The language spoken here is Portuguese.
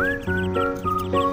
Música